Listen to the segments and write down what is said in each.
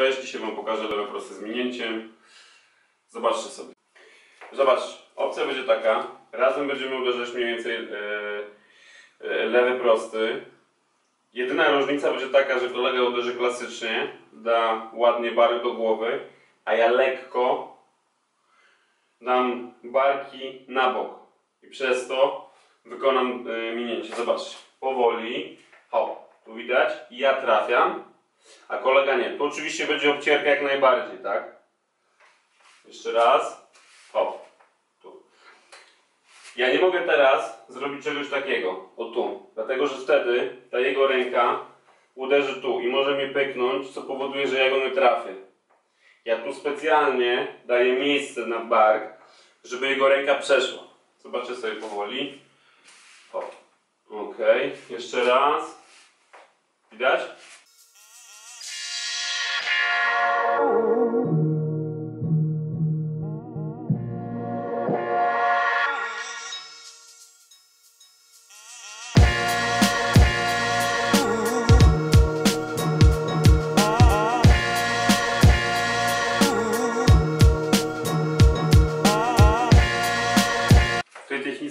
Cześć, dzisiaj Wam pokażę lewe proste z minięciem. Zobaczcie sobie. Zobacz, opcja będzie taka. Razem będziemy uderzać mniej więcej e, lewy prosty. Jedyna różnica będzie taka, że kolega uderzy klasycznie, da ładnie bark do głowy, a ja lekko dam barki na bok. I przez to wykonam e, minięcie. Zobaczcie, powoli. Hop, tu widać. Ja trafiam, a kolega nie. Tu oczywiście będzie obcierka jak najbardziej, tak? Jeszcze raz. Hop, tu. Ja nie mogę teraz zrobić czegoś takiego, o tu. Dlatego, że wtedy ta jego ręka uderzy tu i może mnie pyknąć, co powoduje, że ja go nie trafię. Ja tu specjalnie daję miejsce na bark, żeby jego ręka przeszła. Zobaczę sobie powoli. O, ok. Jeszcze raz. Widać?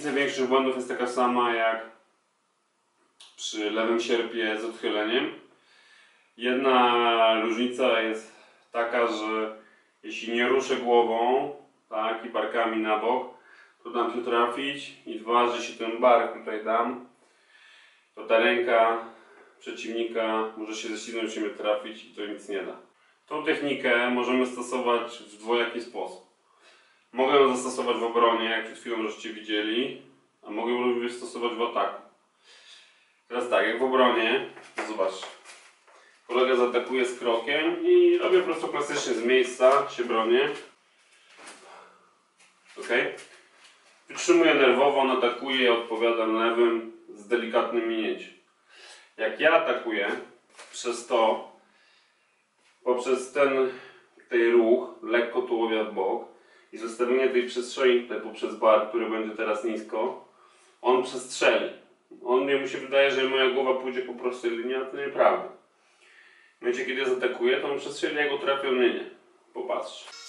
W tej technice większość błędów jest taka sama jak przy lewym sierpie z odchyleniem. Jedna różnica jest taka, że jeśli nie ruszę głową tak, i barkami na bok, to dam się trafić i dwa, że jeśli ten bark tutaj dam, to ta ręka przeciwnika może się ześlizgnąć i mnie trafić i to nic nie da. Tą technikę możemy stosować w dwojaki sposób. Mogę ją zastosować w obronie, jak przed chwilą żeście widzieli, a mogę ją również w ataku. Teraz tak, jak w obronie, to zobacz. Kolega zaatakuje z krokiem i robię po prostu klasycznie z miejsca, się bronię. Ok? Wytrzymuję nerwowo, on atakuje odpowiadam lewym z delikatnym minięciem. Jak ja atakuję, przez to, poprzez ten tej ruch, lekko tułowia w bok i zostawienie tej przestrzeni tutaj poprzez bar, który będzie teraz nisko, on przestrzeli. On mnie mu się wydaje, że moja głowa pójdzie po prostej linii, a to nieprawda. W momencie, kiedy ja zaatakuję, to on przestrzeli, ja go trafię, mnie nie. Popatrz.